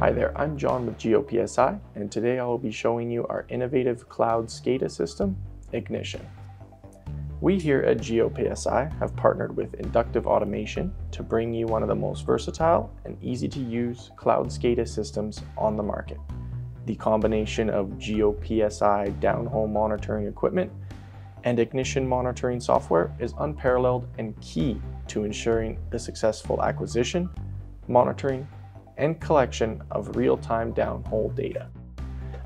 Hi there, I'm John with GeoPSI, and today I will be showing you our innovative cloud SCADA system, Ignition. We here at GeoPSI have partnered with Inductive Automation to bring you one of the most versatile and easy to use cloud SCADA systems on the market. The combination of GeoPSI downhole monitoring equipment and ignition monitoring software is unparalleled and key to ensuring the successful acquisition, monitoring, and collection of real-time downhole data.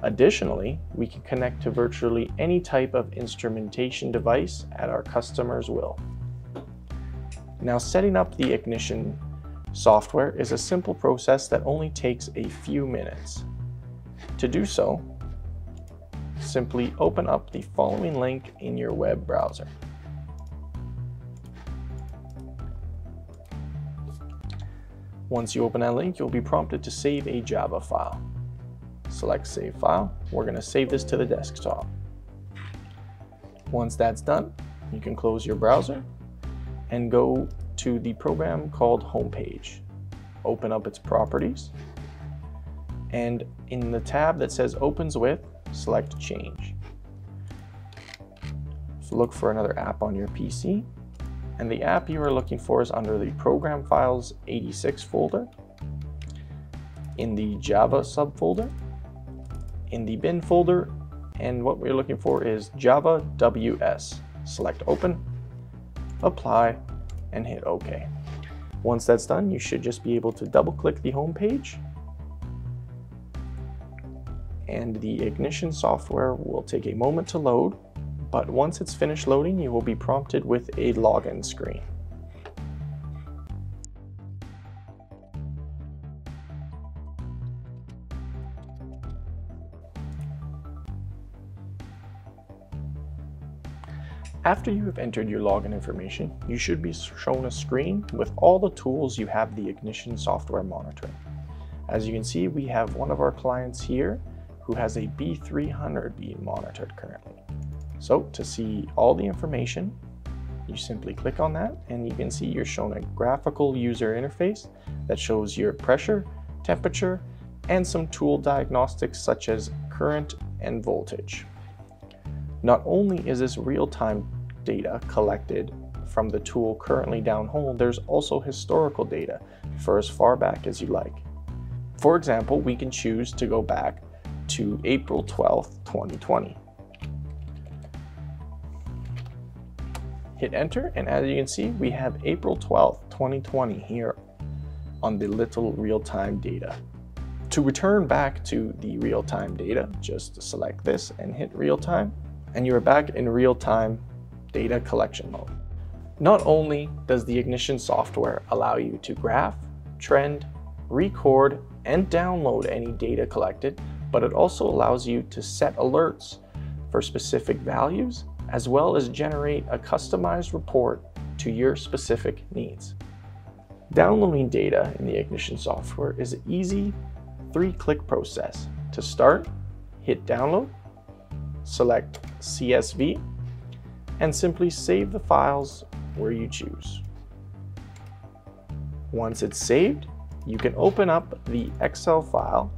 Additionally, we can connect to virtually any type of instrumentation device at our customer's will. Now setting up the ignition software is a simple process that only takes a few minutes. To do so, simply open up the following link in your web browser. Once you open that link, you'll be prompted to save a Java file. Select Save File. We're going to save this to the desktop. Once that's done, you can close your browser and go to the program called Homepage. Open up its properties, and in the tab that says Opens With, select Change. So look for another app on your PC and the app you are looking for is under the Program Files 86 folder, in the Java subfolder, in the bin folder, and what we're looking for is Java WS. Select Open, Apply, and hit OK. Once that's done, you should just be able to double click the home page and the ignition software will take a moment to load but once it's finished loading, you will be prompted with a login screen. After you have entered your login information, you should be shown a screen with all the tools you have the Ignition software monitoring. As you can see, we have one of our clients here who has a B300 being monitored currently. So to see all the information, you simply click on that and you can see you're shown a graphical user interface that shows your pressure, temperature, and some tool diagnostics such as current and voltage. Not only is this real-time data collected from the tool currently downhole, there's also historical data for as far back as you like. For example, we can choose to go back to April 12th, 2020. Hit enter, and as you can see, we have April 12th, 2020 here on the little real-time data. To return back to the real-time data, just select this and hit real-time, and you're back in real-time data collection mode. Not only does the Ignition software allow you to graph, trend, record, and download any data collected, but it also allows you to set alerts for specific values as well as generate a customized report to your specific needs. Downloading data in the Ignition software is an easy three-click process. To start, hit download, select CSV, and simply save the files where you choose. Once it's saved, you can open up the Excel file,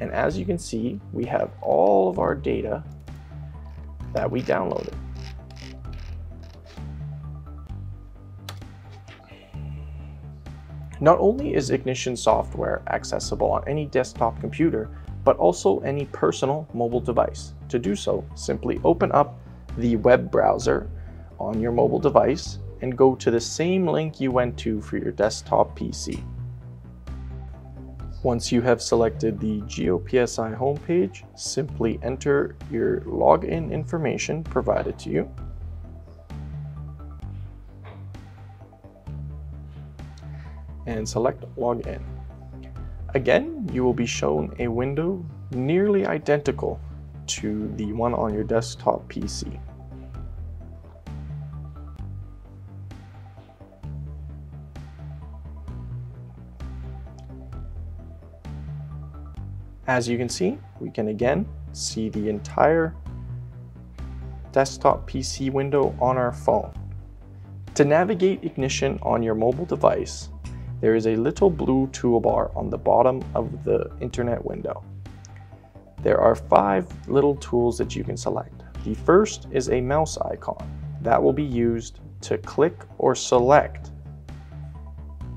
and as you can see, we have all of our data that we downloaded. Not only is Ignition software accessible on any desktop computer, but also any personal mobile device. To do so, simply open up the web browser on your mobile device and go to the same link you went to for your desktop PC. Once you have selected the GeoPSI homepage, simply enter your login information provided to you. And select Login. Again, you will be shown a window nearly identical to the one on your desktop PC. As you can see, we can again see the entire desktop PC window on our phone. To navigate Ignition on your mobile device, there is a little blue toolbar on the bottom of the internet window. There are five little tools that you can select. The first is a mouse icon. That will be used to click or select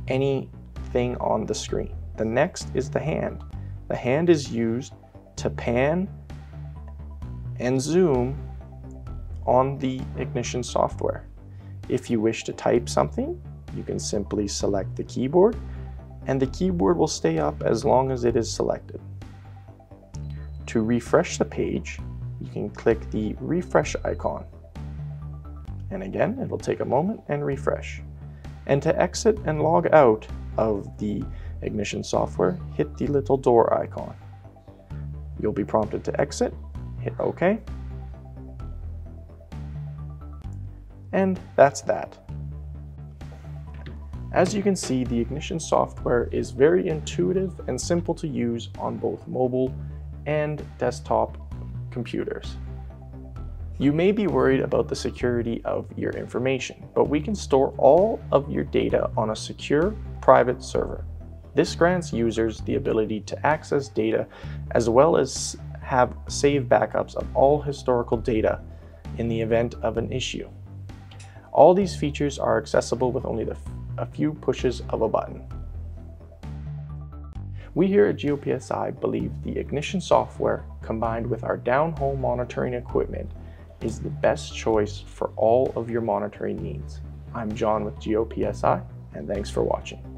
anything on the screen. The next is the hand. The hand is used to pan and zoom on the ignition software. If you wish to type something, you can simply select the keyboard and the keyboard will stay up as long as it is selected. To refresh the page, you can click the refresh icon. And again, it'll take a moment and refresh. And to exit and log out of the ignition software, hit the little door icon. You'll be prompted to exit, hit OK, and that's that. As you can see, the Ignition software is very intuitive and simple to use on both mobile and desktop computers. You may be worried about the security of your information, but we can store all of your data on a secure private server. This grants users the ability to access data as well as have save backups of all historical data in the event of an issue. All these features are accessible with only a few pushes of a button. We here at GeoPSI believe the ignition software combined with our downhole monitoring equipment is the best choice for all of your monitoring needs. I'm John with GeoPSI and thanks for watching.